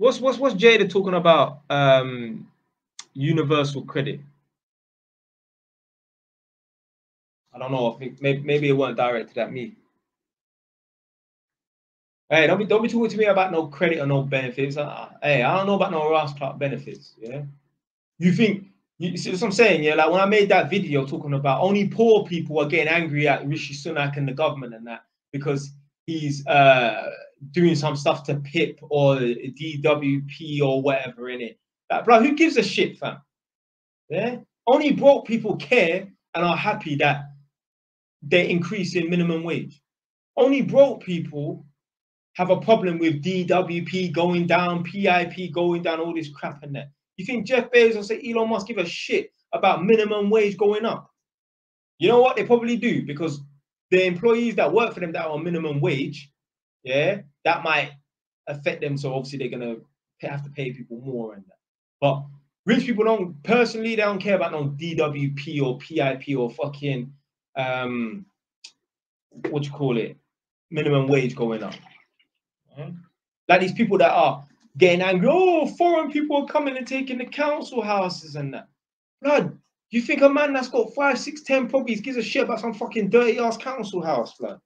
what's what's what's Jada talking about? Um, universal credit. I don't know. I maybe, maybe it wasn't directed at me. Hey, don't be don't be talking to me about no credit or no benefits. Uh, hey, I don't know about no Ross Clark benefits. Yeah, you think you see what I'm saying? Yeah, like when I made that video talking about only poor people are getting angry at Rishi Sunak and the government and that because he's uh doing some stuff to PIP or DWP or whatever in it. Like, bro, who gives a shit, fam? Yeah, only broke people care and are happy that they're increasing minimum wage. Only broke people have a problem with DWP going down, PIP going down, all this crap and that. You think Jeff Bezos and Elon Musk give a shit about minimum wage going up? You know what? They probably do because the employees that work for them that are on minimum wage, yeah, that might affect them. So obviously they're gonna have to pay people more and that. But rich people don't personally they don't care about no DWP or PIP or fucking um what you call it minimum wage going up. Like these people that are getting angry, oh, foreign people are coming and taking the council houses and that. Blood, you think a man that's got five, six, ten properties gives a shit about some fucking dirty ass council house, blood?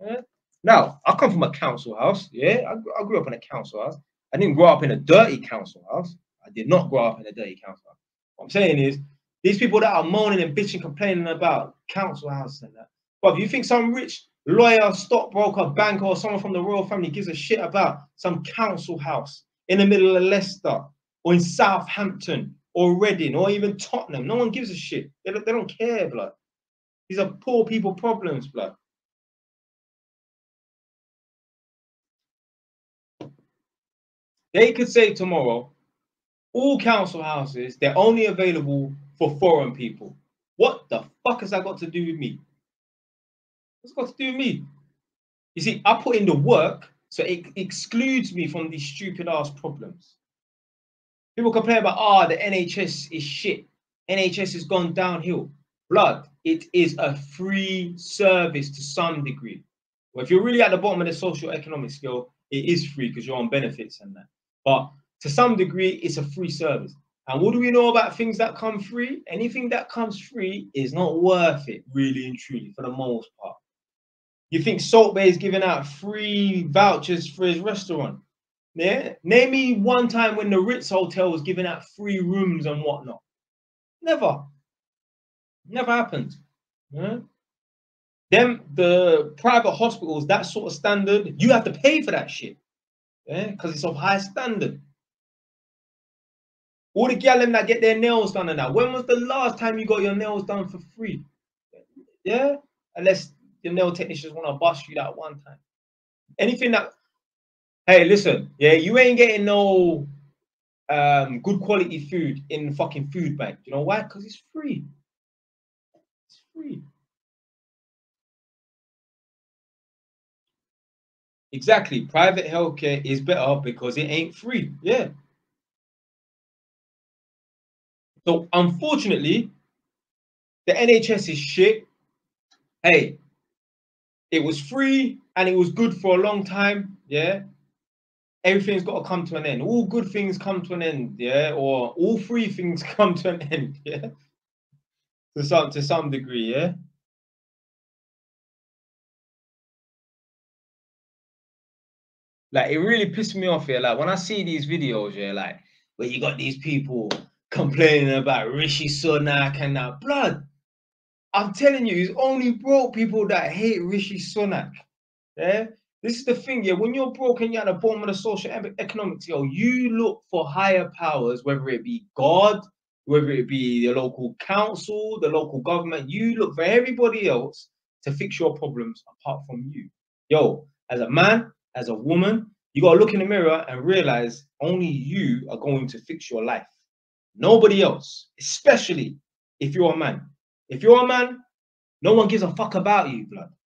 Yeah? Now, I come from a council house, yeah. I, I grew up in a council house. I didn't grow up in a dirty council house. I did not grow up in a dirty council house. What I'm saying is, these people that are moaning and bitching, complaining about council houses and that. But if you think some rich lawyer, stockbroker, banker, or someone from the royal family gives a shit about some council house in the middle of Leicester or in Southampton or Reading or even Tottenham. No one gives a shit. They don't, they don't care, blood. These are poor people problems, blood. They could say tomorrow, all council houses, they're only available for foreign people. What the fuck has that got to do with me? What's got to do with me? You see, I put in the work, so it excludes me from these stupid ass problems. People complain about, ah, oh, the NHS is shit. NHS has gone downhill. Blood, it is a free service to some degree. Well, if you're really at the bottom of the social economic scale, it is free because you're on benefits and that. But to some degree, it's a free service. And what do we know about things that come free? Anything that comes free is not worth it, really and truly, for the most part. You think Salt Bae is giving out free vouchers for his restaurant? Yeah. Name me one time when the Ritz Hotel was giving out free rooms and whatnot. Never. Never happened. Yeah. Them the private hospitals, that sort of standard, you have to pay for that shit. Yeah, because it's of high standard. All the gallem that get their nails done and that. When was the last time you got your nails done for free? Yeah, unless the nail technicians want to bust you that one time. Anything that, hey, listen, yeah, you ain't getting no um good quality food in fucking food bank. You know why? Because it's free. It's free. Exactly. Private healthcare is better because it ain't free. Yeah. So unfortunately, the NHS is shit. Hey, it was free and it was good for a long time. Yeah. Everything's got to come to an end. All good things come to an end. Yeah. Or all free things come to an end. Yeah. To some to some degree. Yeah. Like it really pissed me off here. Like when I see these videos, yeah, like where you got these people complaining about Rishi Sunak and that blood. I'm telling you, it's only broke people that hate Rishi Sunak. Yeah. This is the thing, yeah. When you're broke and you're at the bottom of the social economics, yo, you look for higher powers, whether it be God, whether it be the local council, the local government. You look for everybody else to fix your problems apart from you. Yo, as a man, as a woman, you got to look in the mirror and realize only you are going to fix your life. Nobody else, especially if you're a man. If you're a man, no one gives a fuck about you, blood.